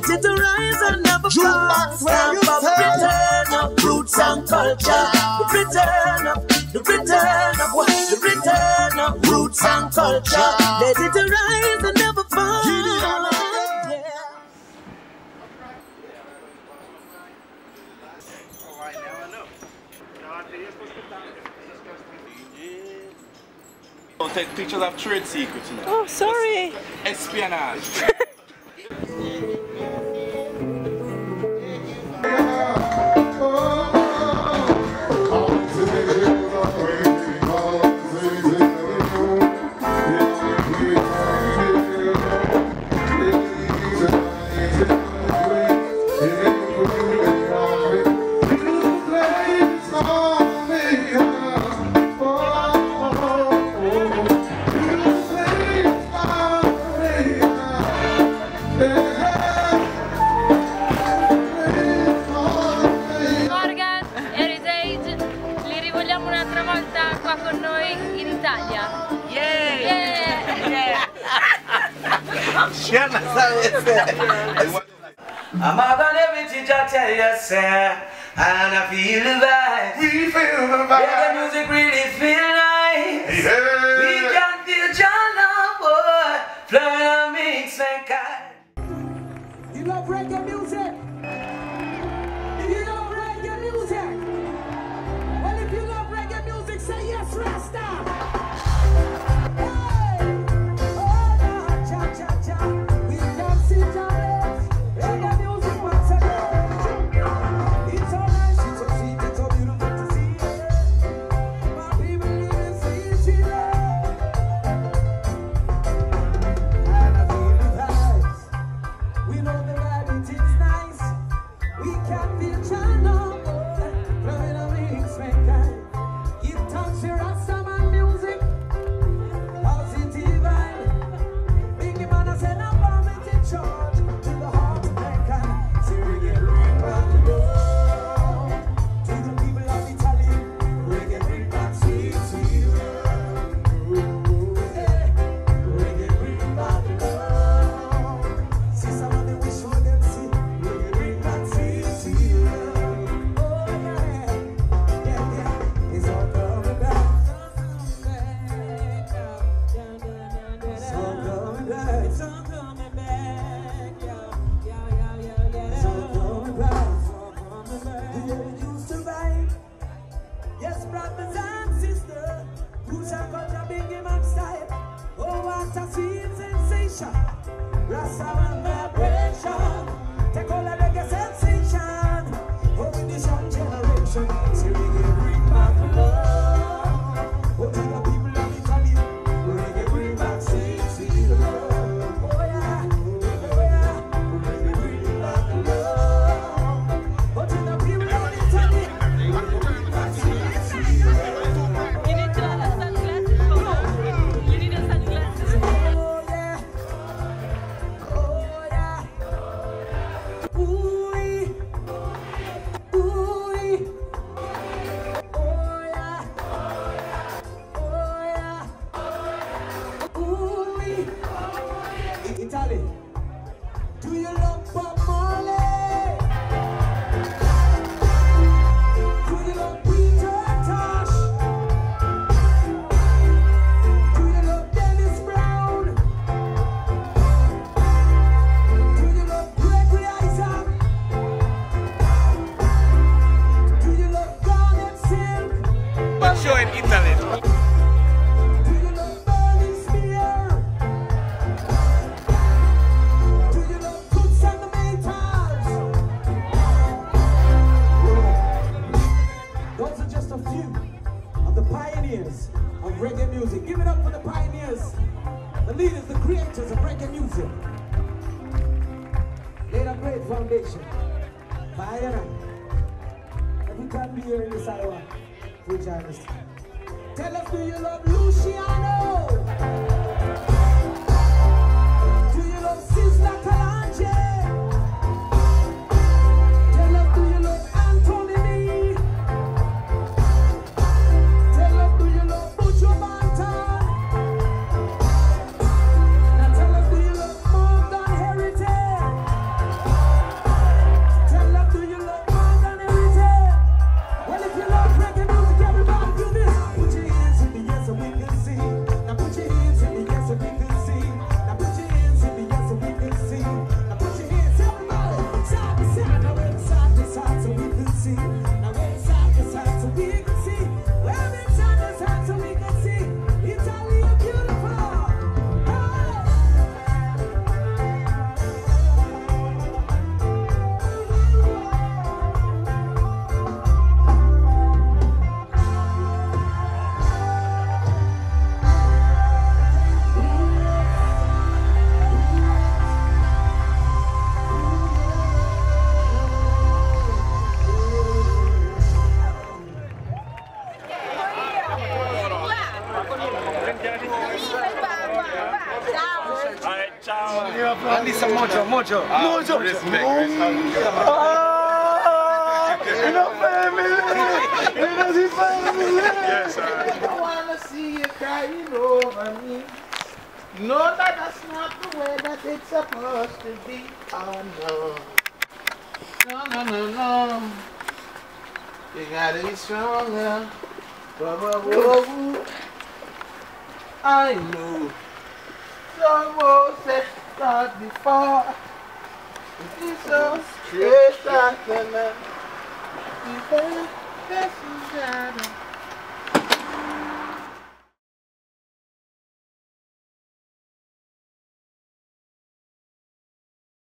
Mighty to rise and never fall. Stamp up, return of roots and culture. The return of, the return of what? The return of roots and culture. Mighty to rise and never fall. Don't take pictures of trade secrets. Oh, sorry. Espionage. Italia. Yeah! Yeah! yeah. she understands it. I'm up on every teacher tell you, sir, and I feel the vibe. We feel the vibe. Yeah, the music really time. Rasha, Rasha. reggae music. Give it up for the pioneers, the leaders, the creators of reggae music. Laid a great foundation. Pioneer. Every time we hear in this hour, we join. Tell us, do you love Luciano? I need some mojo, mojo. Mojo. Respect, Ah, in a family. In a family. Yes, sir. I wanna see you crying over me. No, that that's not the way that it's supposed to be. Oh no. No, no, no, no. You gotta be stronger. Whoa, whoa, whoa, whoa. I know. Someone said that before. It is so straight after man. The best is